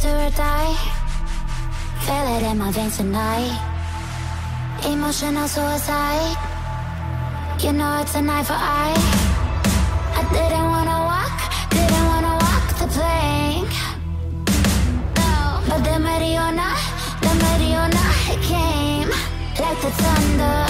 sister or die. Feel it in my veins tonight. Emotional suicide. You know it's an eye for eye. I didn't wanna walk, didn't wanna walk the plank. No, but the Mariona, the Mariona, came like the thunder.